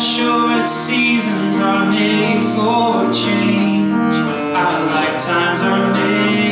short seasons are made for change. Our lifetimes are made.